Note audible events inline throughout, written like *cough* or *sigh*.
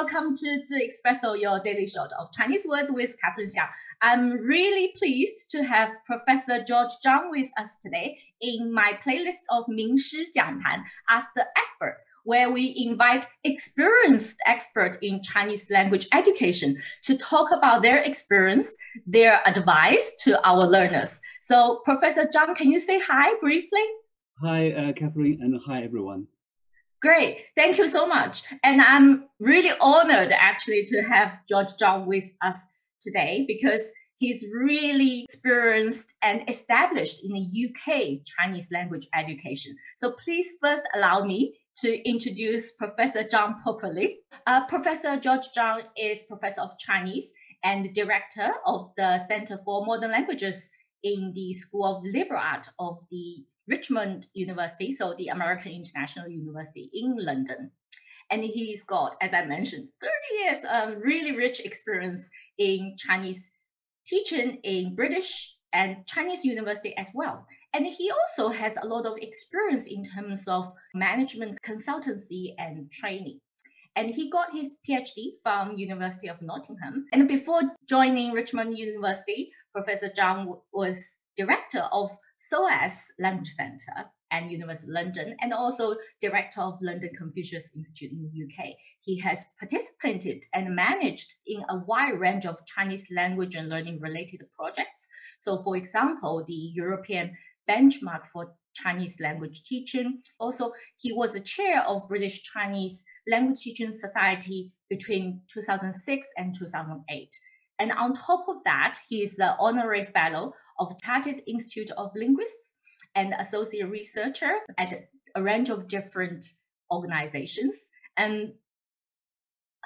welcome to the Espresso, your daily shot of Chinese words with Catherine Xiang. I'm really pleased to have Professor George Zhang with us today in my playlist of Ming Shi Jiangtan as the expert, where we invite experienced experts in Chinese language education to talk about their experience, their advice to our learners. So, Professor Zhang, can you say hi briefly? Hi, uh, Catherine, and hi, everyone. Great. Thank you so much. And I'm really honored actually to have George Zhang with us today because he's really experienced and established in the UK Chinese language education. So please first allow me to introduce Professor Zhang properly. Uh, professor George Zhang is Professor of Chinese and Director of the Center for Modern Languages in the School of Liberal Arts of the Richmond University, so the American International University in London. And he's got, as I mentioned, 30 years of really rich experience in Chinese teaching in British and Chinese university as well. And he also has a lot of experience in terms of management consultancy and training. And he got his PhD from University of Nottingham. And before joining Richmond University, Professor Zhang was director of SOAS Language Center and University of London, and also director of London Confucius Institute in the UK. He has participated and managed in a wide range of Chinese language and learning related projects. So, for example, the European benchmark for Chinese language teaching. Also, he was the chair of British Chinese Language Teaching Society between 2006 and 2008. And on top of that, he is the honorary fellow of Chartered Institute of Linguists and associate researcher at a range of different organizations. And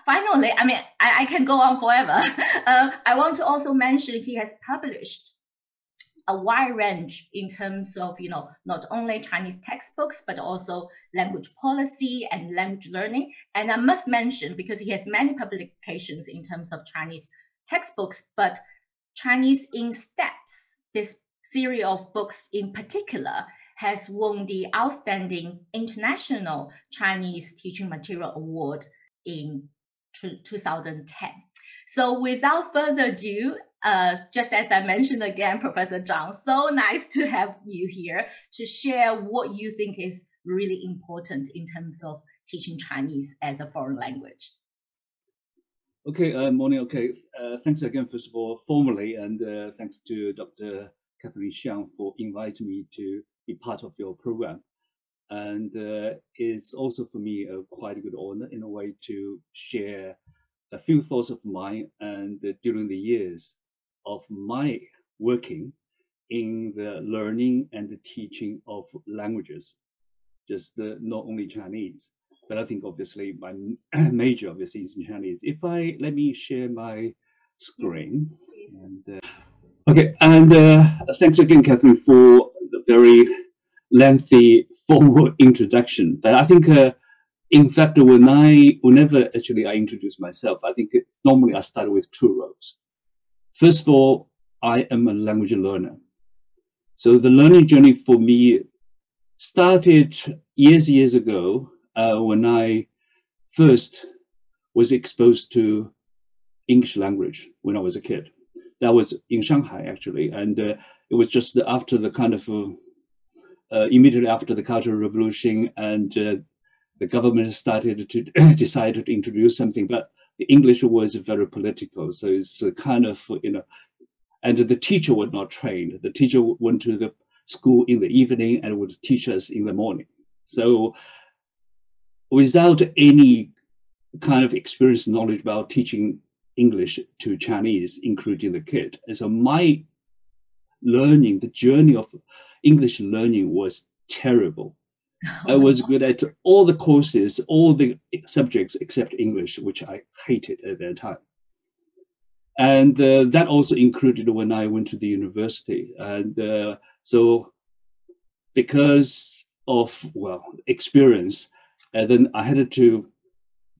finally, I mean, I, I can go on forever. *laughs* Uh, I want to also mention he has published a wide range in terms of, you know, not only Chinese textbooks, but also language policy and language learning. And I must mention, because he has many publications in terms of Chinese textbooks, but Chinese in Steps this series of books in particular has won the Outstanding International Chinese Teaching Material Award in 2010. So without further ado, uh, just as I mentioned again, Professor Zhang, so nice to have you here to share what you think is really important in terms of teaching Chinese as a foreign language. Okay, uh, morning. Okay, uh, thanks again, first of all, formally, and uh, thanks to Dr. Catherine Xiang for inviting me to be part of your program. And uh, it's also for me a quite a good honor in a way to share a few thoughts of mine and uh, during the years of my working in the learning and the teaching of languages, just the, not only Chinese but I think obviously my *clears throat* major obviously is in Chinese. If I let me share my screen. And, uh, okay, and uh, thanks again, Catherine, for the very lengthy *laughs* formal introduction. But I think, uh, in fact, when I, whenever actually I introduce myself, I think normally I start with two roles. First of all, I am a language learner. So the learning journey for me started years, years ago uh, when I first was exposed to English language when I was a kid. That was in Shanghai, actually, and uh, it was just after the kind of uh, uh immediately after the Cultural Revolution, and uh, the government started to *clears throat* decide to introduce something, but the English was very political, so it's kind of you know, and the teacher was not trained. The teacher went to the school in the evening and would teach us in the morning. So without any kind of experience knowledge about teaching English to Chinese, including the kid. And so my learning, the journey of English learning was terrible. *laughs* I was good at all the courses, all the subjects except English, which I hated at that time. And uh, that also included when I went to the university. And uh, so, because of, well, experience, and then I had to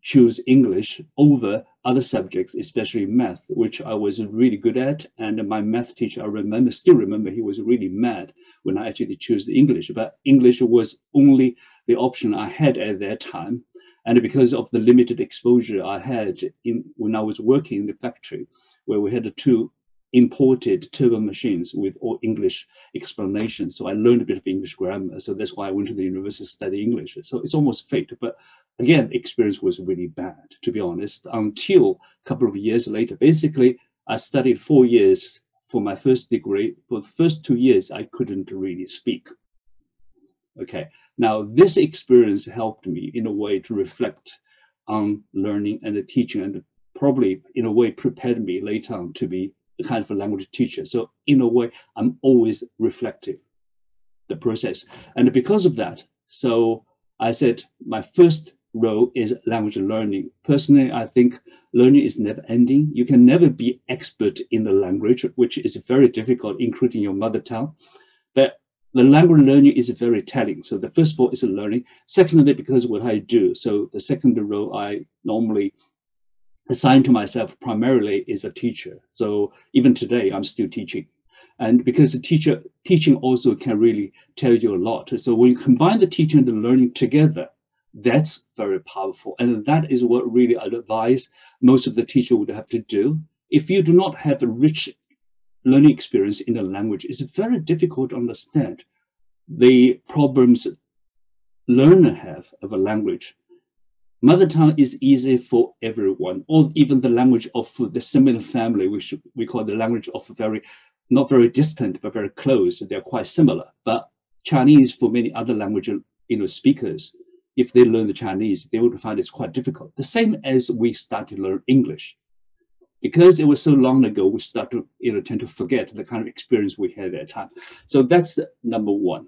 choose English over other subjects, especially math, which I was really good at. And my math teacher, I remember, still remember, he was really mad when I actually chose the English. But English was only the option I had at that time. And because of the limited exposure I had in when I was working in the factory, where we had two imported turbo machines with all English explanations. So I learned a bit of English grammar. So that's why I went to the university to study English. So it's almost fate. But again, experience was really bad, to be honest, until a couple of years later. Basically, I studied four years for my first degree. For the first two years, I couldn't really speak. Okay. Now, this experience helped me in a way to reflect on learning and the teaching and probably in a way prepared me later on to be kind of a language teacher. So in a way, I'm always reflective the process. And because of that, so I said my first role is language learning. Personally, I think learning is never ending. You can never be expert in the language, which is very difficult, including your mother tongue. But the language learning is very telling. So the first all is learning. Secondly, because what I do. So the second role I normally assign to myself primarily is a teacher. So even today, I'm still teaching. And because the teacher teaching also can really tell you a lot. So when you combine the teaching and the learning together, that's very powerful. And that is what really I advise most of the teacher would have to do. If you do not have a rich learning experience in a language, it's very difficult to understand the problems learner have of a language. Mother tongue is easy for everyone, or even the language of the similar family, which we call the language of very, not very distant, but very close. They're quite similar. But Chinese, for many other language you know, speakers, if they learn the Chinese, they would find it's quite difficult. The same as we start to learn English. Because it was so long ago, we start to you know tend to forget the kind of experience we had at that time. So that's number one.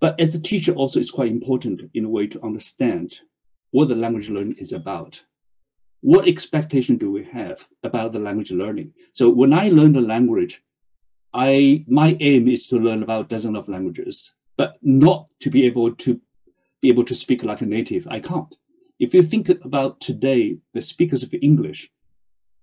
But as a teacher, also it's quite important in a way to understand what the language learning is about. What expectation do we have about the language learning? So when I learn the language, I my aim is to learn about a dozen of languages, but not to be able to be able to speak like a native. I can't. If you think about today, the speakers of English,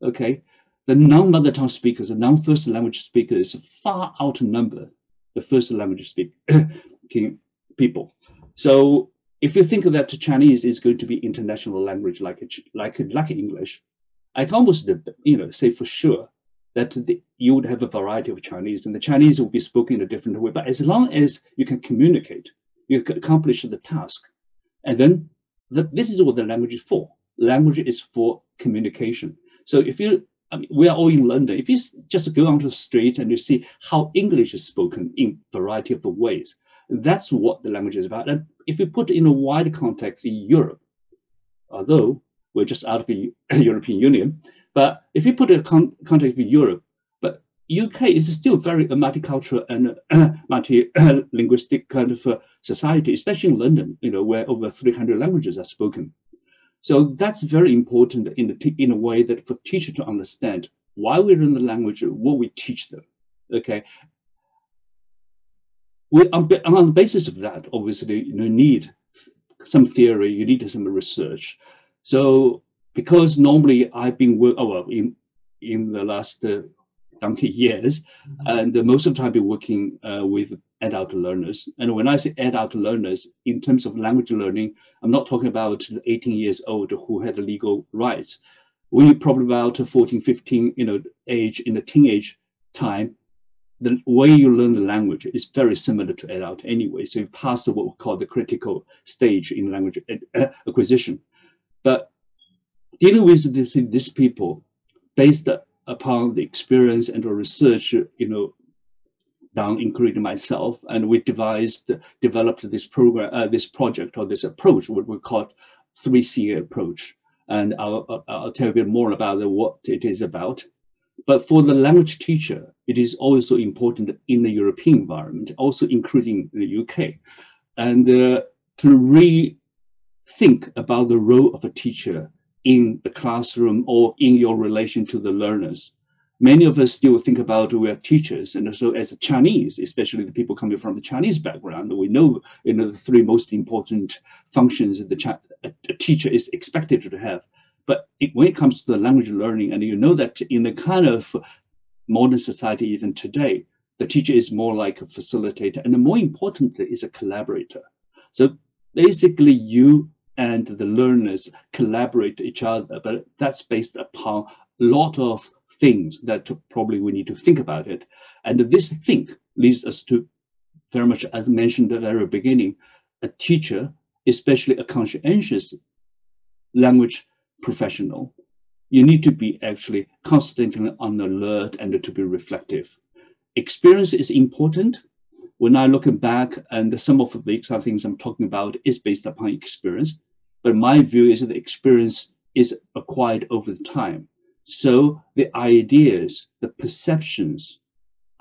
okay, the non-mother tongue speakers, the non-first language speakers far outnumber the first language speaking *coughs* people. So if you think that Chinese is going to be international language like like like English, I can almost uh, you know say for sure that the, you would have a variety of Chinese, and the Chinese will be spoken in a different way. But as long as you can communicate, you can accomplish the task. And then the, this is what the language is for. Language is for communication. So if you, I mean, we are all in London. If you just go onto the street and you see how English is spoken in variety of ways, that's what the language is about. And if you put it in a wider context in Europe, although we're just out of the *coughs* European Union, but if you put a con- context in Europe, but UK is still very a multicultural and uh, *coughs* multi-linguistic kind of uh, society, especially in London, you know, where over 300 languages are spoken. So that's very important in, the in a way that for teachers to understand why we learn the language, what we teach them. Okay. We, on, on the basis of that, obviously, you need some theory, you need some research. So because normally I've been, oh, well, in, in the last uh, donkey years, mm-hmm. and most of the time be working uh, with adult learners. And when I say adult learners, in terms of language learning, I'm not talking about 18 years old who had legal rights. You're probably about 14, 15, you know, age in the teenage time, the way you learn the language is very similar to adult anyway. So you've passed what we call the critical stage in language acquisition. But dealing with this, these people based upon the experience and the research, you know, done, including myself, and we devised, developed this program, uh, this project or this approach, what we call 3C approach. And I'll, I'll tell you a bit more about what it is about. But for the language teacher, it is also important in the European environment, also including the UK, and uh, to rethink about the role of a teacher in the classroom or in your relation to the learners. Many of us still think about we are teachers, and so as Chinese, especially the people coming from the Chinese background, we know you know the three most important functions that the a teacher is expected to have. But it, when it comes to the language learning, and you know that in the kind of modern society even today, the teacher is more like a facilitator, and more importantly, is a collaborator. So basically, you and the learners collaborate each other, but that's based upon a lot of things that probably we need to think about it. And this think leads us to very much, as mentioned at the very beginning, a teacher, especially a conscientious language professional, you need to be actually constantly on alert and to be reflective. Experience is important. When I look back and some of the things I'm talking about is based upon experience, but my view is that experience is acquired over time. So the ideas, the perceptions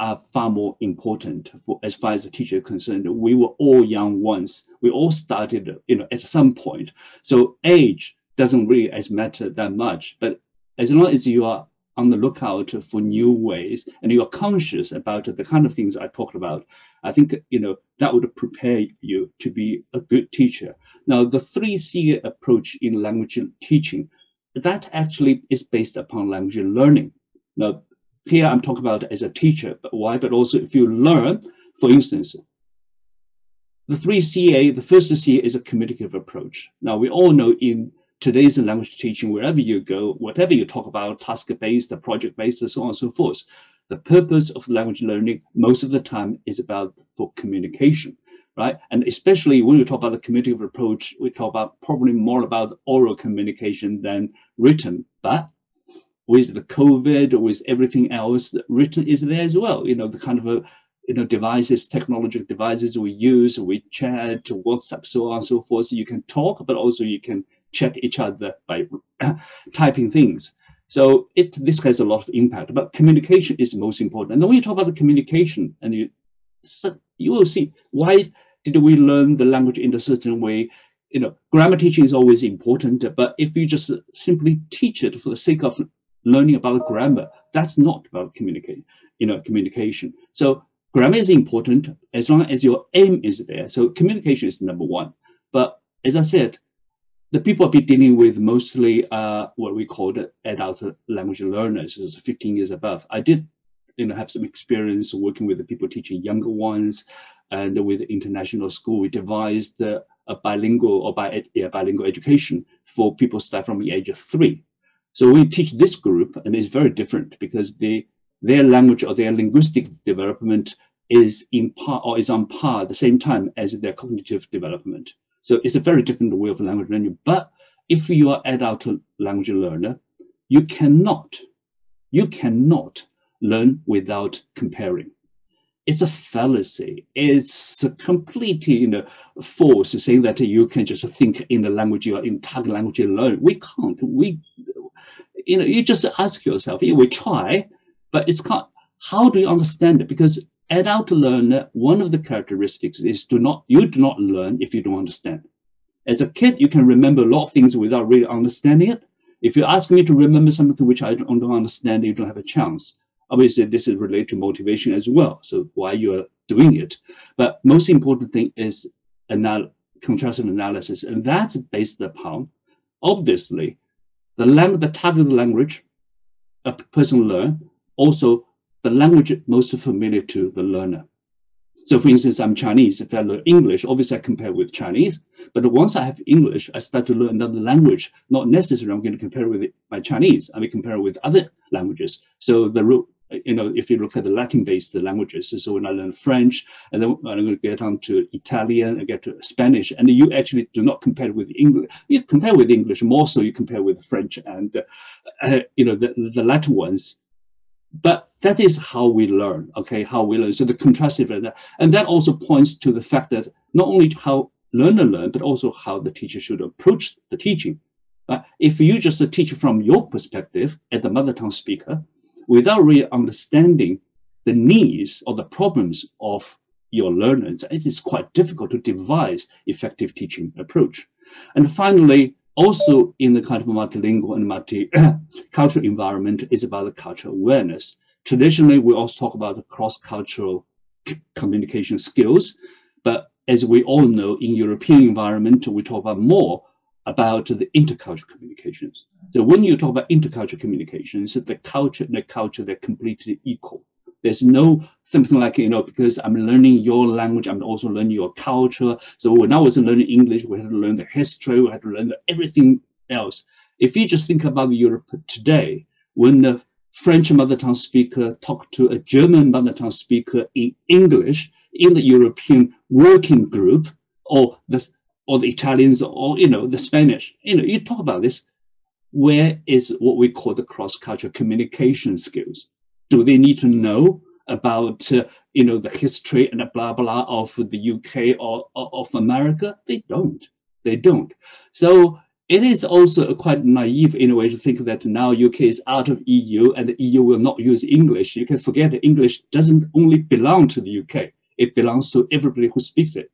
are far more important for as far as the teacher is concerned. We were all young once. We all started, you know, at some point. So age doesn't really as matter that much. But as long as you are on the lookout for new ways and you're conscious about the kind of things I talked about, I think you know that would prepare you to be a good teacher. Now, the three C approach in language teaching, that actually is based upon language learning. Now, here I'm talking about as a teacher, but why? But also if you learn, for instance, the three CA, the first CA is a communicative approach. Now we all know in today's language teaching, wherever you go, whatever you talk about, task-based, the project-based, and so on and so forth, the purpose of language learning most of the time is about for communication, right? And especially when we talk about the communicative approach, we talk about probably more about oral communication than written, but with the COVID, with everything else, written is there as well. You know, the kind of a you know devices, technological devices we use, we chat, WhatsApp, so on and so forth. So you can talk, but also you can check each other by *clears throat* typing things. So it this has a lot of impact, but communication is most important. And when you talk about the communication, and you you will see why did we learn the language in a certain way? You know, grammar teaching is always important, but if you just simply teach it for the sake of learning about grammar, that's not about communicate, you know, communication. So grammar is important as long as your aim is there. So communication is number one. But as I said, the people I've been dealing with mostly uh, what we call the adult language learners, who's 15 years above. I did, you know, have some experience working with the people teaching younger ones, and with international school, we devised uh, a bilingual or bi yeah, bilingual education for people start from the age of three. So we teach this group, and it's very different because they their language or their linguistic development is in par or is on par at the same time as their cognitive development. So it's a very different way of language learning. But if you are adult language learner, you cannot, you cannot learn without comparing. It's a fallacy. It's a completely you know, false saying that you can just think in the language you are in target language you learn. We can't. We, you know, you just ask yourself. Yeah, we try, but it's can't. How do you understand it? Because adult learner, one of the characteristics is do not you do not learn if you don't understand. As a kid, you can remember a lot of things without really understanding it. If you ask me to remember something which I don't, understand, you don't have a chance. Obviously, this is related to motivation as well. So why you're doing it. But most important thing is anal contrastive analysis, and that's based upon obviously the language, the target language a person learn, also the language most familiar to the learner. So for instance, I'm Chinese. If I learn English, obviously I compare with Chinese. But once I have English, I start to learn another language. Not necessarily I'm going to compare with my Chinese. I may compare with other languages. So the you know, if you look at the Latin-based languages, so when I learn French, and then I'm going to get on to Italian, I get to Spanish, and you actually do not compare with English. You compare with English more so you compare with French and, uh, you know, the, the Latin ones but that is how we learn, okay, how we learn. So the contrastive, and that also points to the fact that not only how learner learn, but also how the teacher should approach the teaching. Uh, if you just teach from your perspective as the mother tongue speaker, without really understanding the needs or the problems of your learners, it is quite difficult to devise effective teaching approach. And finally, also in the kind of multilingual and multicultural environment is about the cultural awareness. Traditionally, we also talk about cross-cultural communication skills, but as we all know, in European environment, we talk about more about the intercultural communications. So when you talk about intercultural communications, the culture and the culture, they're completely equal. There's no something like, you know, because I'm learning your language, I'm also learning your culture. So when I was learning English, we had to learn the history, we had to learn everything else. If you just think about Europe today, when the French mother tongue speaker talk to a German mother tongue speaker in English in the European working group, or the or the Italians, or you know the Spanish, you know, you talk about this. Where is what we call the cross-cultural communication skills? Do they need to know about uh, you know the history and blah blah of the UK or, or of America? They don't. They don't. So it is also quite naive in a way to think that now UK is out of EU and the EU will not use English. You can forget that English doesn't only belong to the UK. It belongs to everybody who speaks it.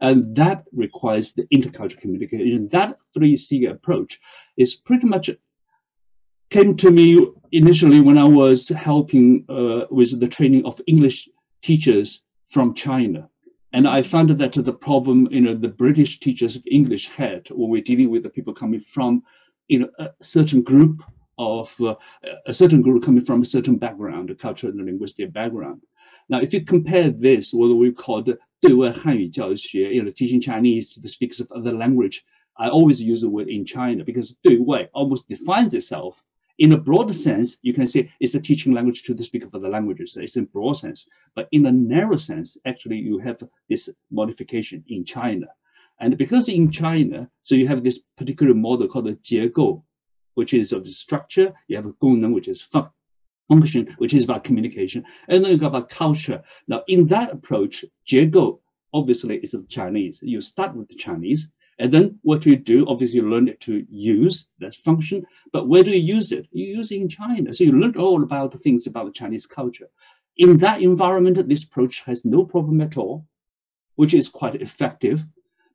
And that requires the intercultural communication. That 3C approach is pretty much came to me initially when I was helping uh, with the training of English teachers from China. And I found that the problem, you know, the British teachers of English had when we're dealing with the people coming from, you know, a certain group of uh, a certain group coming from a certain background, a cultural and linguistic background. Now, if you compare this, what we call the 对外汉语教学, you know, teaching Chinese to the speakers of other language, I always use the word in China because 对外 almost defines itself in a broad sense, you can say it's a teaching language to the speaker for the languages. It's in broad sense, but in a narrow sense, actually, you have this modification in China, and because in China, so you have this particular model called the jiegou, which is of structure. You have a 功能, which is fun, function, which is about communication, and then you got about culture. Now, in that approach, jiegou obviously is of Chinese. You start with the Chinese, and then what you do, obviously, you learn to use that function. But where do you use it? You use it in China. So you learn all about the things about the Chinese culture. In that environment, this approach has no problem at all, which is quite effective.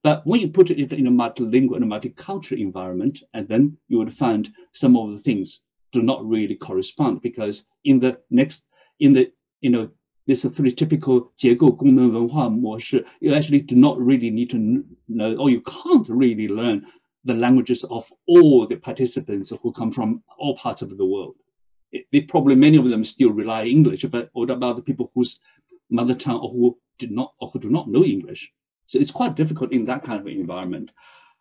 But when you put it in a multilingual and a multicultural environment, and then you would find some of the things do not really correspond because in the next, in the, you know, this three typical 结构功能文化模式, you actually do not really need to know, or you can't really learn the languages of all the participants who come from all parts of the world. It, they probably many of them still rely English, but what about the people whose mother tongue or who did not or who do not know English? So it's quite difficult in that kind of environment.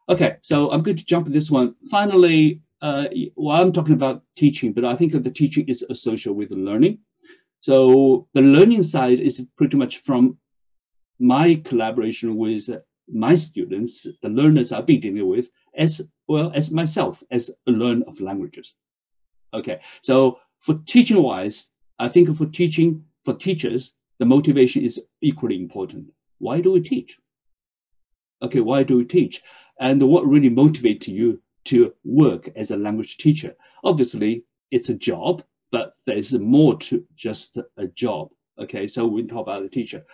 Okay, so I'm going to jump this one. Finally, uh, well, I'm talking about teaching, but I think the teaching is associated with learning. So the learning side is pretty much from my collaboration with my students, the learners I've been dealing with, as well as myself as a learner of languages. Okay, so for teaching wise, I think for teaching, for teachers, the motivation is equally important. Why do we teach? Okay, why do we teach? And what really motivates you to work as a language teacher? Obviously, it's a job but there's more to just a job. Okay, so we talk about the teacher,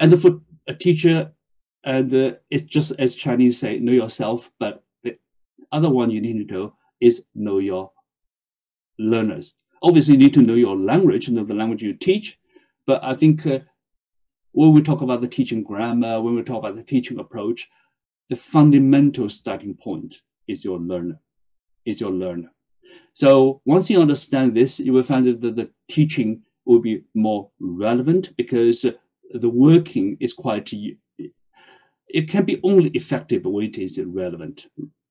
and for a teacher, and uh, it's just as Chinese say, know yourself. But the other one you need to know is know your learners. Obviously, you need to know your language, know the language you teach. But I think uh, when we talk about the teaching grammar, when we talk about the teaching approach, the fundamental starting point is your learner, is your learner. So once you understand this, you will find that the, teaching will be more relevant because the working is quite, it can be only effective when it is relevant.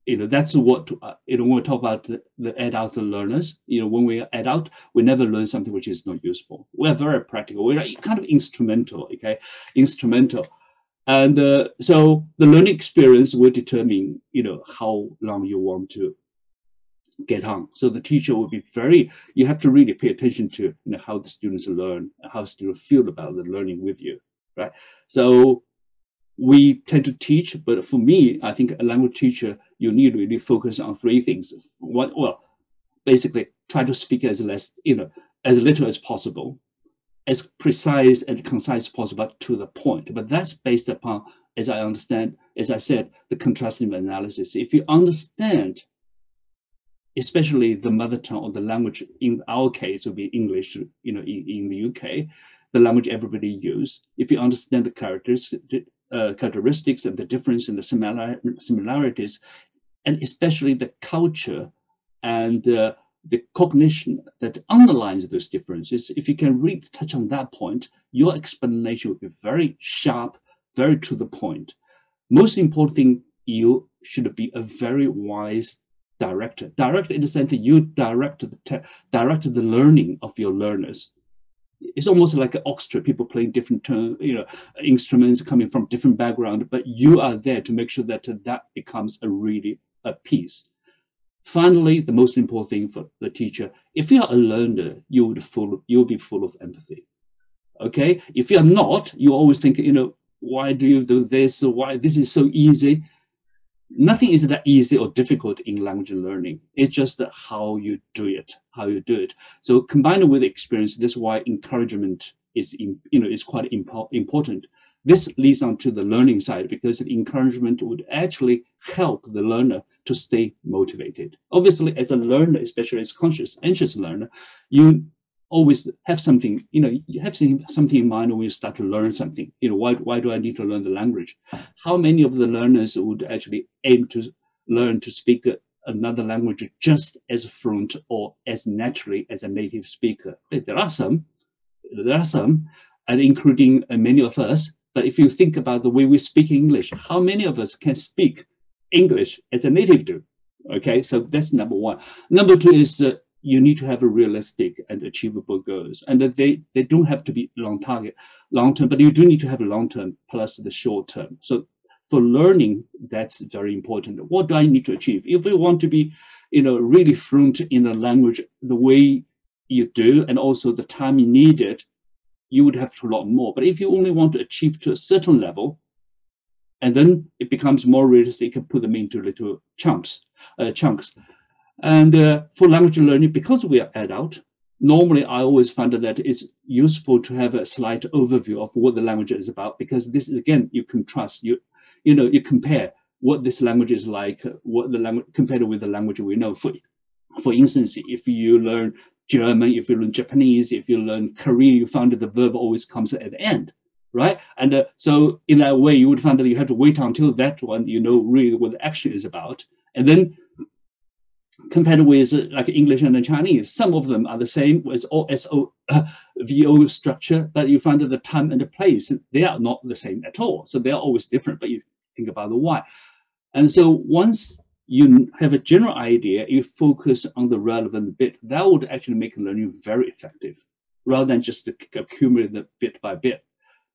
You know, that's what, uh, you know, when we talk about the, the adult learners, you know, when we're adult, we never learn something which is not useful. We're very practical. We're kind of instrumental, okay? Instrumental. And uh, so the learning experience will determine, you know, how long you want to get on. So the teacher will be very, you have to really pay attention to you know, how the students learn, how students feel about the learning with you, right? So we tend to teach, but for me, I think a language teacher, you need to really focus on three things. What, well, basically try to speak as less, you know, as little as possible, as precise and concise as possible to the point. But that's based upon, as I understand, as I said, the contrastive analysis. If you understand especially the mother tongue or the language in our case would be English, you know, in, in the UK, the language everybody use. If you understand the characters, uh, characteristics and the difference and the similar, similarities, and especially the culture and uh, the cognition that underlines those differences, if you can really touch on that point, your explanation will be very sharp, very to the point. Most important thing, you should be a very wise director. Director in the sense that you direct the direct the learning of your learners. It's almost like an orchestra, people playing different turn, you know, instruments coming from different background, but you are there to make sure that uh, that becomes a really a piece. Finally, the most important thing for the teacher, if you are a learner, you would full, you'll be full of empathy. Okay, if you're not, you always think, you know, why do you do this? Why this is so easy? Nothing is that easy or difficult in language learning. It's just how you do it, how you do it. So combined with experience, that's why encouragement is, in, you know, is quite impo important. This leads on to the learning side because the encouragement would actually help the learner to stay motivated. Obviously, as a learner, especially as conscious, anxious learner, you always have something, you know, you have something in mind when you start to learn something. You know, why, why do I need to learn the language? How many of the learners would actually aim to learn to speak another language just as fluent or as naturally as a native speaker? There are some, there are some, and including many of us. But if you think about the way we speak English, how many of us can speak English as a native do. Okay, so that's number one. Number two is uh, you need to have a realistic and achievable goals, and they they don't have to be long target, long term, but you do need to have a long term plus the short term. So for learning, that's very important. What do I need to achieve? If you want to be, you know, really fluent in a language the way you do, and also the time you need it, you would have to learn more. But if you only want to achieve to a certain level, and then it becomes more realistic. You can put them into little chunks, uh, chunks. And uh, for language learning, because we are adult, normally I always find that it's useful to have a slight overview of what the language is about, because this is again you contrast you, you know, you compare what this language is like, what the language compared with the language we know. For for instance, if you learn German, if you learn Japanese, if you learn Korean, you find that the verb always comes at the end right? And uh, so in that way, you would find that you have to wait until that one, you know, really what the action is about. And then compared with uh, like English and Chinese, some of them are the same as OSO uh, VO structure, but you find that the time and the place, they are not the same at all. So they're always different, but you think about the why. And so once you have a general idea, you focus on the relevant bit, that would actually make learning very effective rather than just accumulate the bit by bit.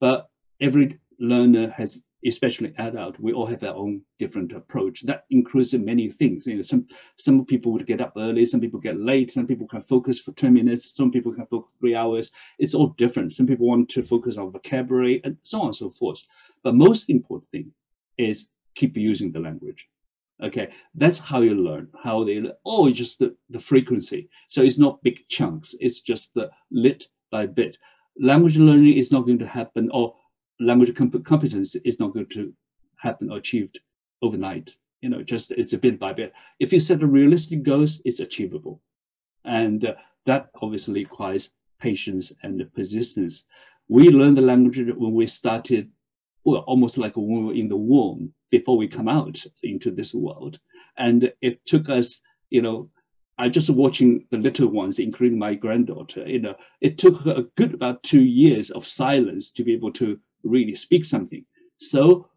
But every learner has, especially adult, we all have our own different approach. That includes many things. You know, some some people would get up early, some people get late, some people can focus for 10 minutes, some people can focus three hours. It's all different. Some people want to focus on vocabulary and so on and so forth. But most important thing is keep using the language. Okay, that's how you learn. How they. Oh, just the, the frequency. So it's not big chunks. It's just the lit by bit language learning is not going to happen, or language comp competence is not going to happen or achieved overnight. You know, just it's a bit by bit. If you set a realistic goals, it's achievable, and uh, that obviously requires patience and persistence. We learned the language when we started, well, almost like when we were in the womb before we come out into this world, and it took us, you know, I just watching the little ones, including my granddaughter. You know, it took her a good about two years of silence to be able to really speak something. So,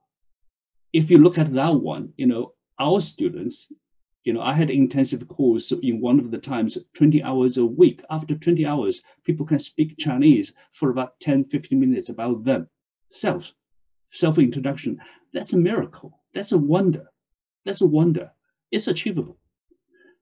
if you look at that one, you know, our students, you know, I had intensive course in one of the times, 20 hours a week. After 20 hours, people can speak Chinese for about 10, 15 minutes about themselves, self, introduction. That's a miracle. That's a wonder. That's a wonder. It's achievable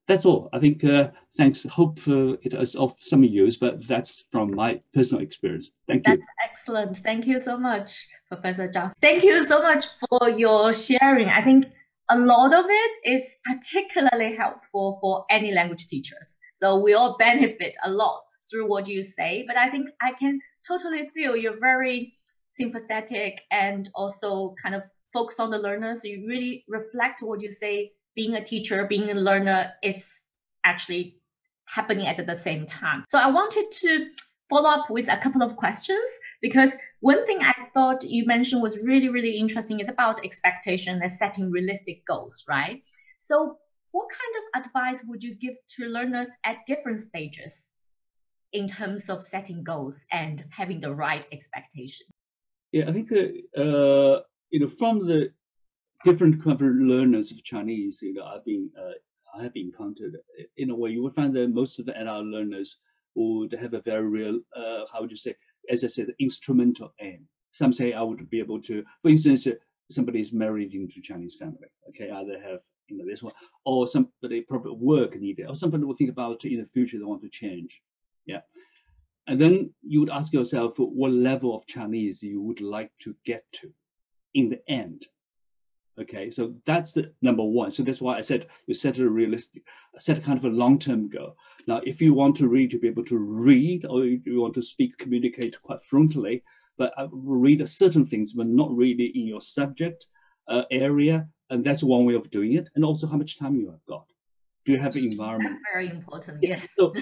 that's all. I think uh, thanks. Hope uh, it is of some use, but that's from my personal experience. Thank you. That's excellent. Thank you so much, Professor Zhang. Thank you so much for your sharing. I think a lot of it is particularly helpful for any language teachers. So we all benefit a lot through what you say. But I think I can totally feel you're very sympathetic and also kind of focus on the learners. You really reflect what you say being a teacher, being a learner is actually happening at the same time. So I wanted to follow up with a couple of questions because one thing I thought you mentioned was really, really interesting is about expectation and setting realistic goals, right? So what kind of advice would you give to learners at different stages in terms of setting goals and having the right expectation? Yeah, I think uh, uh, you know from the different kind of learners of Chinese, you know, I've been uh, I have encountered in a way you would find that most of the adult learners would have a very real uh, how would you say as I said instrumental aim. Some say I would be able to, for instance, somebody is married into Chinese family. Okay, either have you know this one or somebody probably work needed, or somebody will think about in the future they want to change. Yeah. And then you would ask yourself what level of Chinese you would like to get to in the end. Okay, so that's the number one. So that's why I said you set a realistic, set a kind of a long-term goal. Now, if you want to read to be able to read, or you want to speak, communicate quite frontally, but uh, read certain things, but not really in your subject uh, area, and that's one way of doing it. And also, how much time you have got? Do you have an environment? That's very important. Yes. So,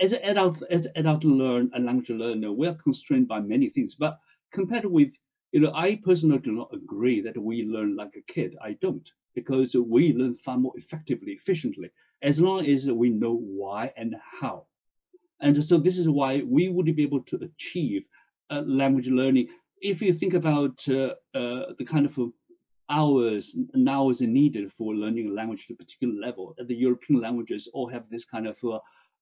as an adult, as an adult learn a language learner, we are constrained by many things. But compared with you know, I personally do not agree that we learn like a kid. I don't, because we learn far more effectively, efficiently, as long as we know why and how. And so this is why we would be able to achieve uh, language learning. If you think about uh, uh, the kind of hours and hours needed for learning a language to a particular level, the European languages all have this kind of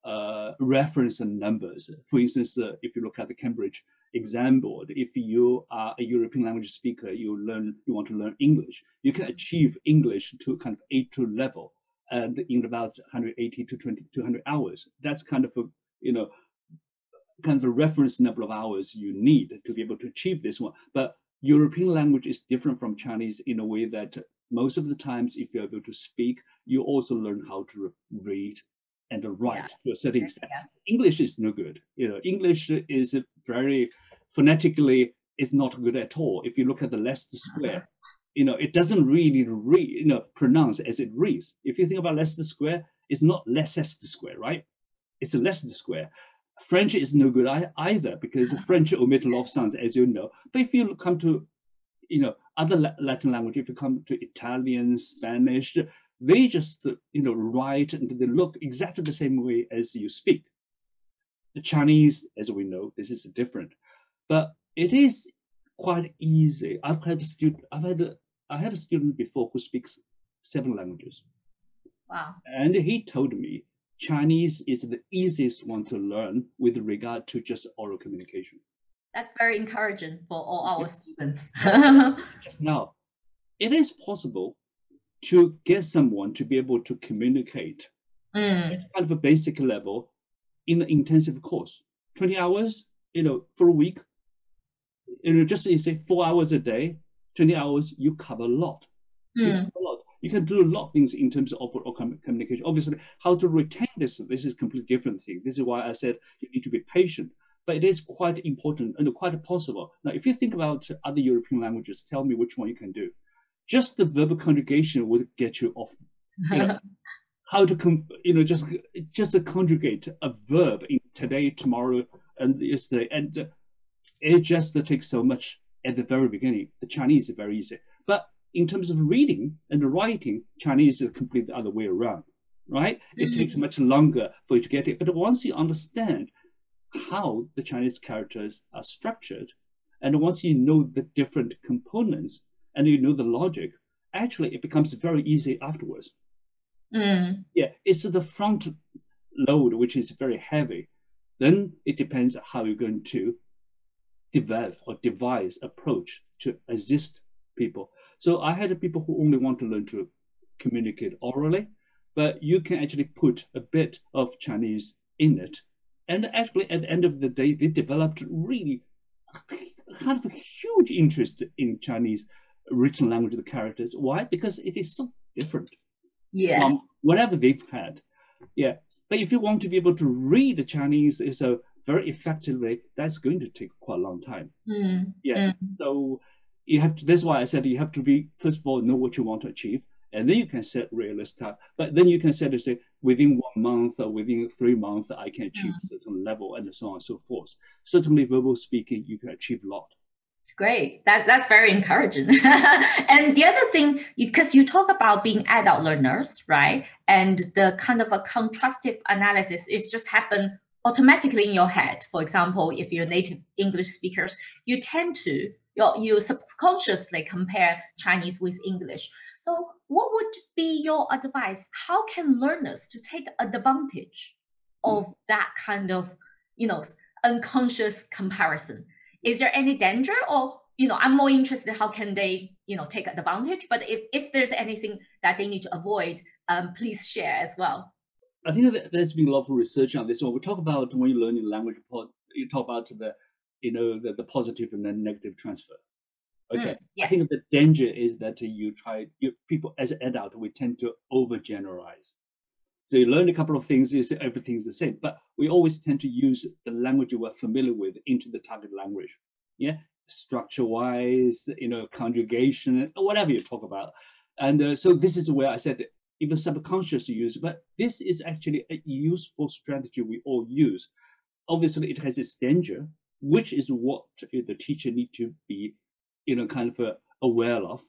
uh, reference and numbers. For instance, uh, if you look at the Cambridge exam board, if you are a European language speaker, you learn, you want to learn English, you can achieve English to kind of A2 level and in about 180 to 20, 200 hours. That's kind of a, you know, kind of a reference number of hours you need to be able to achieve this one. But European language is different from Chinese in a way that most of the times, if you're able to speak, you also learn how to read and write yeah. to a certain extent. Yeah. English is no good. You know, English is very phonetically is not good at all. If you look at the Leicester uh-huh. Square, you know, it doesn't really read, you know, pronounce as it reads. If you think about Leicester Square, it's not Leicester Square, right? It's a Leicester Square. French is no good either because uh-huh. French omit a lot of sounds, as you know. But if you come to, you know, other Latin language, if you come to Italian, Spanish, they just, you know, write and they look exactly the same way as you speak. The Chinese, as we know, this is different, but it is quite easy. I've had a student, I've had a, I had a student before who speaks seven languages. Wow. And he told me Chinese is the easiest one to learn with regard to just oral communication. That's very encouraging for all our students. *laughs* just now, it is possible to get someone to be able to communicate mm. kind of a basic level in an intensive course. 20 hours you know for a week. You know just you say four hours a day 20 hours you cover a lot. Mm. you, a lot. you can do a lot of things in terms of, of communication. Obviously how to retain this this is a completely different thing. This is why i said you need to be patient but it is quite important and quite possible. Now if you think about other european languages tell me which one you can do just the verbal conjugation would get you off. You know, *laughs* how to, com- you know, just just to conjugate a verb in today, tomorrow, and yesterday, and uh, it just takes so much at the very beginning. The Chinese is very easy, but in terms of reading and writing, Chinese is completely the other way around, right? It mm-hmm. takes much longer for you to get it. But once you understand how the Chinese characters are structured, and once you know the different components and you know the logic, actually it becomes very easy afterwards. Mm. Yeah, it's the front load which is very heavy. Then it depends how you're going to develop or devise approach to assist people. So I had people who only want to learn to communicate orally, but you can actually put a bit of Chinese in it. And actually, at the end of the day, they developed really kind of a huge interest in Chinese written language of the characters. Why? Because it is so different yeah. from whatever they've had. Yeah. But if you want to be able to read the Chinese is a very effectively, that's going to take quite a long time. Mm. Yeah. Mm. So you have to, that's why I said you have to be, first of all, know what you want to achieve. And then you can set realistic, but then you can set, say, within one month or within three months, I can achieve mm. a certain level and so on and so forth. Certainly, verbal speaking, you can achieve a lot. Great. That that's very encouraging. *laughs* and the other thing, because you, you talk about being adult learners, right? And the kind of a contrastive analysis is just happen automatically in your head. For example, if you're native English speakers, you tend to you you subconsciously compare Chinese with English. So, what would be your advice? How can learners to take advantage of mm. that kind of you know unconscious comparison? Is there any danger? Or you know i'm more interested how can they you know take advantage. But if, if there's anything that they need to avoid um, please share as well. I think that there's been a lot of research on this. When we talk about when you're learning language you talk about the you know the, the positive and then negative transfer. Okay. Mm, yeah. i think the danger is that you try you, people as adult we tend to overgeneralize so you learn a couple of things, you say everything's the same. But we always tend to use the language we're familiar with into the target language. Yeah, structure wise, you know, conjugation, whatever you talk about. And uh, so this is where I said even subconscious use, but this is actually a useful strategy we all use. Obviously, it has its danger, which is what the teacher need to be, you know, kind of uh, aware of.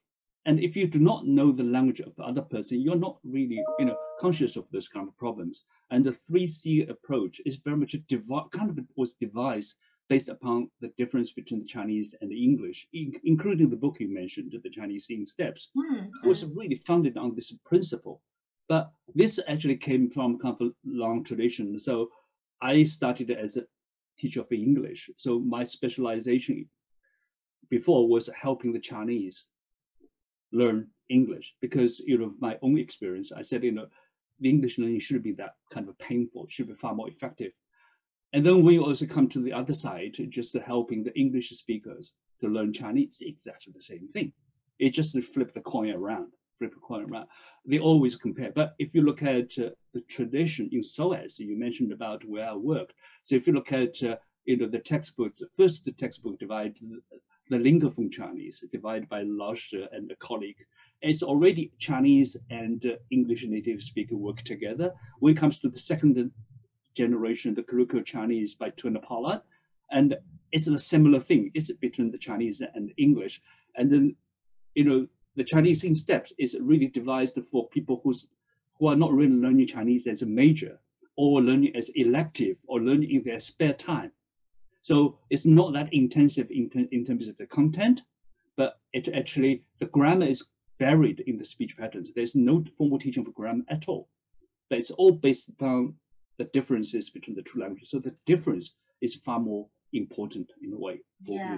And if you do not know the language of the other person, you're not really, you know, conscious of those kind of problems. And the 3C approach is very much kind of was devised based upon the difference between the Chinese and the English, in- including the book you mentioned, the Chinese in Steps, mm-hmm. was really founded on this principle. But this actually came from kind of a long tradition. So I started as a teacher of English. So my specialization before was helping the Chinese learn English because you know my own experience. I said you know the English learning shouldn't be that kind of painful, should be far more effective. And then we also come to the other side, just helping the English speakers to learn Chinese, exactly the same thing. It just flip the coin around, flip the coin around. They always compare. But if you look at uh, the tradition in SOAS, you mentioned about where I worked. So if you look at uh, you know the textbooks, first the textbook divided the Linguaphone Chinese divided by Lao She and a colleague. It's already Chinese and uh, English native speaker work together. When it comes to the second generation, the colloquial Chinese by Pollard, and it's a similar thing. It's between the Chinese and English. And then, you know, the Chinese in steps is really devised for people who's who are not really learning Chinese as a major or learning as elective or learning in their spare time. So it's not that intensive in, in terms of the content, but it actually, the grammar is buried in the speech patterns. There's no formal teaching of grammar at all. But it's all based upon the differences between the two languages. So the difference is far more important in a way. for yeah.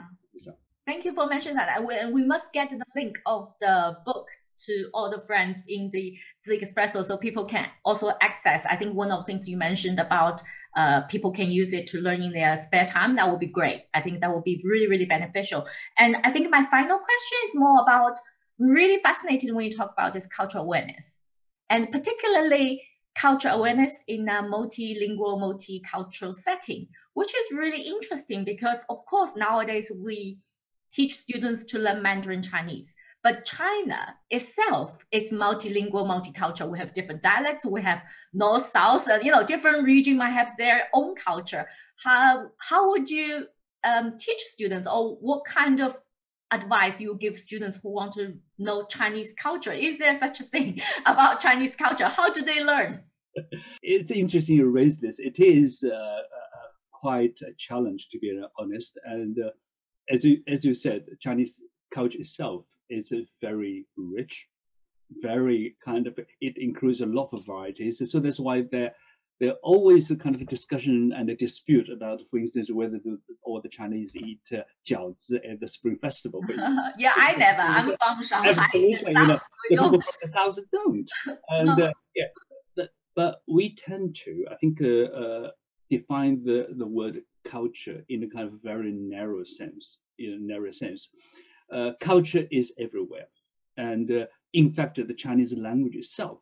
Thank you for mentioning that. We, we must get the link of the book to all the friends in the Z Espresso so people can also access. I think one of the things you mentioned about uh, people can use it to learn in their spare time, that would be great. I think that would be really, really beneficial. And I think my final question is more about really fascinating when you talk about this cultural awareness and particularly cultural awareness in a multilingual, multicultural setting, which is really interesting because, of course, nowadays we teach students to learn Mandarin Chinese. But China itself is multilingual, multicultural. We have different dialects. We have north, south, and you know, different region might have their own culture. How how would you um, teach students, or what kind of advice you give students who want to know Chinese culture? Is there such a thing *laughs* about Chinese culture? How do they learn? It's interesting you raise this. It is uh, uh, quite a challenge, to be honest. And uh, as you as you said, Chinese culture itself is very rich, very kind of, it includes a lot of varieties. So that's why there, there always a kind of a discussion and a dispute about, for instance, whether the, all the Chinese eat uh, jiaozi at the Spring Festival. *laughs* yeah, I never. I'm from Shanghai. Absolutely, you know, *laughs* the people from the south don't. *laughs* And no. uh, yeah, but, but, we tend to, I think, uh, uh, define the, the word culture in a kind of very narrow sense, in a narrow sense culture is everywhere. And uh, in fact, the Chinese language itself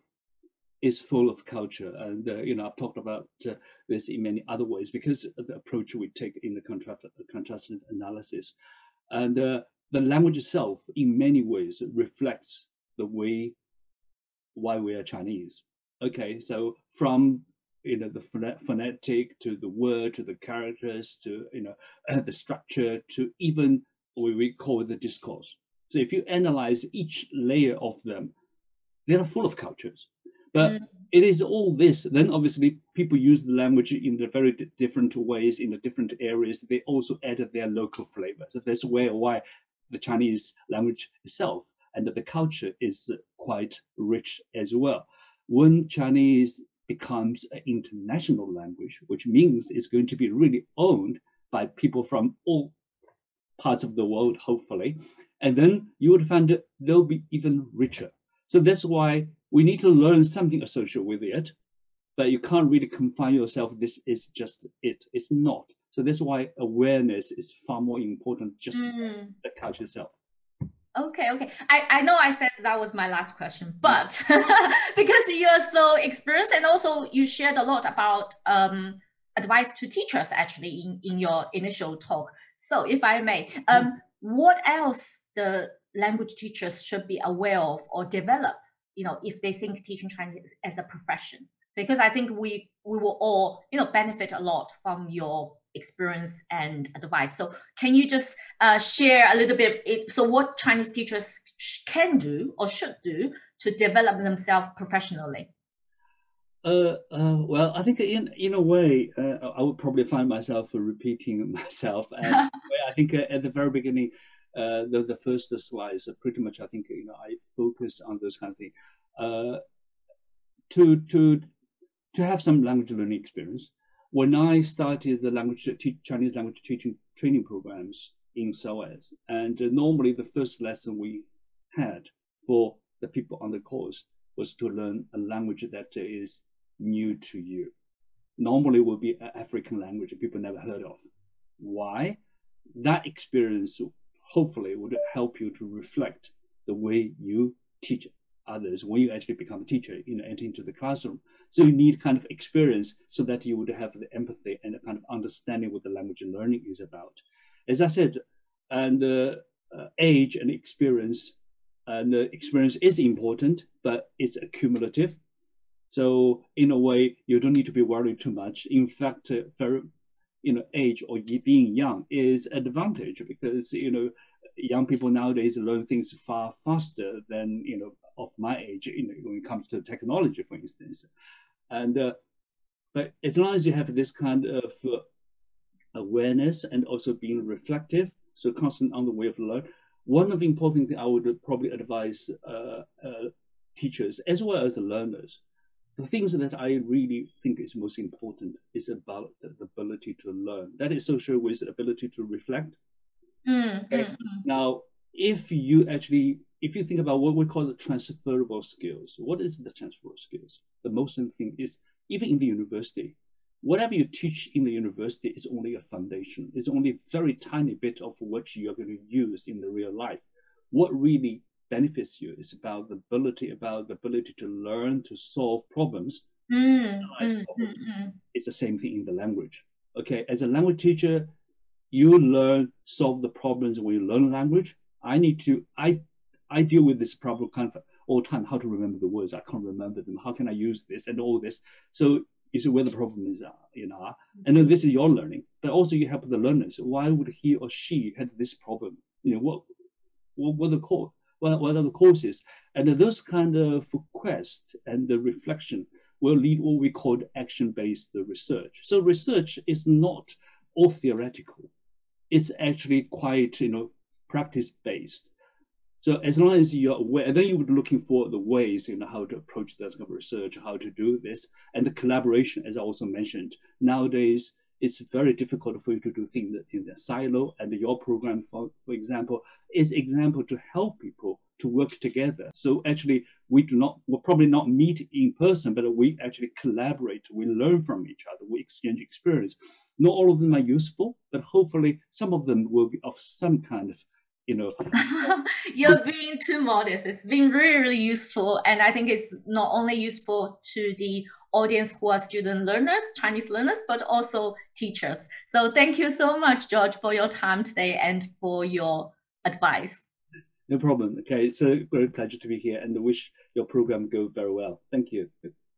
is full of culture. And, uh, you know, I've talked about uh, this in many other ways because of the approach we take in the contrast, contrastive analysis. And uh, the language itself, in many ways, reflects the way why we are Chinese. Okay, so from you know the phonetic to the word to the characters to you know uh, *clears throat* the structure to even what we call it the discourse. So if you analyze each layer of them, they are full of cultures. But mm. it is all this. Then obviously people use the language in the very different ways in the different areas. They also added their local flavor. So that's where why the Chinese language itself and the culture is quite rich as well. When Chinese becomes an international language, which means it's going to be really owned by people from all parts of the world, hopefully, and then you would find that they'll be even richer. So that's why we need to learn something associated with it, but you can't really confine yourself. This is just it. It's not. So that's why awareness is far more important just mm. the culture itself. Okay, okay. I, I know I said that was my last question, but *laughs* because you're so experienced and also you shared a lot about um, advice to teachers actually in, in your initial talk. So if I may, um, what else the language teachers should be aware of or develop, you know, if they think teaching Chinese as a profession? Because I think we we will all, you know, benefit a lot from your experience and advice. So can you just uh, share a little bit? It, so what Chinese teachers can do or should do to develop themselves professionally? Uh, uh, well, I think in in a way, uh, I would probably find myself repeating *laughs* myself. And *laughs* I think uh, at the very beginning, uh, the the first slides, pretty much, I think you know, I focused on this kind of thing. Uh, to to to have some language learning experience, when I started the language Chinese language teaching training programs in SOAS, and uh, normally the first lesson we had for the people on the course was to learn a language that is new to you. Normally would be an African language people never heard of. Why? That experience hopefully would help you to reflect the way you teach others when you actually become a teacher, you know, enter into the classroom. So you need kind of experience so that you would have the empathy and kind of understanding what the language and learning is about. As I said, and the uh, age and experience, and the experience is important, but it's accumulative. So in a way, you don't need to be worried too much. In fact, uh, very, you know, age or being young is an advantage because you know young people nowadays learn things far faster than you know of my age. You know, when it comes to technology, for instance. And uh, but as long as you have this kind of uh, awareness and also being reflective, so constant on the way of learn, one of the important things I would probably advise uh, uh, teachers as well as learners, the things that I really think is most important is about the ability to learn. That is associated with the ability to reflect. Mm, okay? mm, mm. Now, if you actually if you think about what we call the transferable skills, what is the transferable skills? The most important thing is even in the university, whatever you teach in the university is only a foundation. It's only a very tiny bit of what you are going to use in the real life. What really benefits you is about the ability, about the ability to learn to solve problems. Mm, mm, problems. Mm, mm, it's the same thing in the language. Okay, as a language teacher, you learn solve the problems when you learn language. I need to I I deal with this problem kind of all the time. How to remember the words? I can't remember them. How can I use this and all this? So you see where the problem is, uh, you know. And then this is your learning, but also you help the learners. Why would he or she had this problem? You know what? What, what the core? What, what are the causes? And those kind of quest and the reflection will lead what we call action-based research. So research is not all theoretical. It's actually quite, you know, practice-based. So as long as you're aware, then you would be looking for the ways, you know, how to approach that kind of research, how to do this, and the collaboration, as I also mentioned. Nowadays, it's very difficult for you to do things in the silo, and your program, for, for example, is example to help people to work together. So actually, we do not, we'll probably not meet in person, but we actually collaborate. We learn from each other. We exchange experience. Not all of them are useful, but hopefully some of them will be of some kind of you know *laughs* you're being too modest it's been really really useful and i think it's not only useful to the audience who are student learners chinese learners but also teachers so thank you so much george for your time today and for your advice no problem okay it's a great pleasure to be here and I wish your program go very well thank you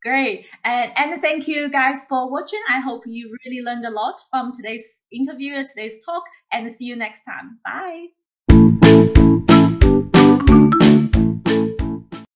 Great. And, and thank you guys for watching. I hope you really learned a lot from today's interview, today's talk, and see you next time. Bye.